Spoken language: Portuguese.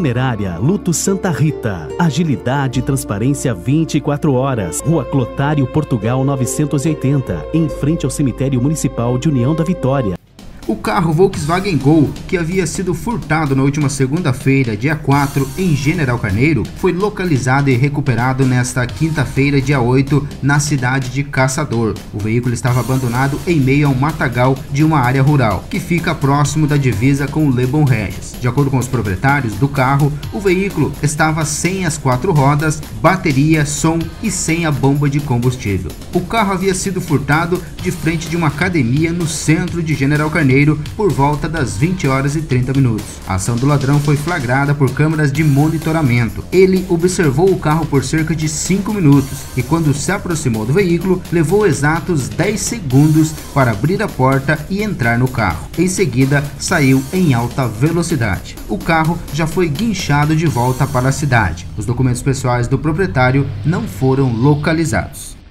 Funerária Luto Santa Rita. Agilidade e transparência 24 horas. Rua Clotário, Portugal 980. Em frente ao Cemitério Municipal de União da Vitória. O carro Volkswagen Gol, que havia sido furtado na última segunda-feira, dia 4, em General Carneiro, foi localizado e recuperado nesta quinta-feira, dia 8, na cidade de Caçador. O veículo estava abandonado em meio a um matagal de uma área rural, que fica próximo da divisa com Lebon Regis. De acordo com os proprietários do carro, o veículo estava sem as quatro rodas, bateria, som e sem a bomba de combustível. O carro havia sido furtado de frente de uma academia no centro de General Carneiro Janeiro por volta das 20 horas e 30 minutos. A ação do ladrão foi flagrada por câmeras de monitoramento. Ele observou o carro por cerca de 5 minutos e quando se aproximou do veículo, levou exatos 10 segundos para abrir a porta e entrar no carro. Em seguida, saiu em alta velocidade. O carro já foi guinchado de volta para a cidade. Os documentos pessoais do proprietário não foram localizados.